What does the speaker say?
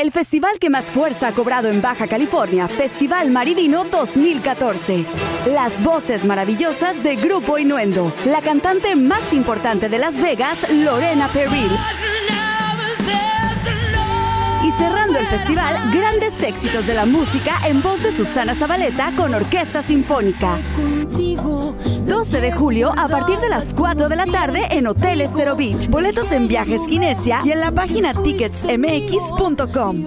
el festival que más fuerza ha cobrado en Baja California, Festival Maridino 2014. Las voces maravillosas de Grupo Inuendo. La cantante más importante de Las Vegas, Lorena Perril. Y cerrando el festival, grandes éxitos de la música en voz de Susana Zabaleta con Orquesta Sinfónica. 12 de julio a partir de las 4 de la tarde en Hotel Estero Beach. Boletos en Viajes Kinesia y en la página ticketsmx.com.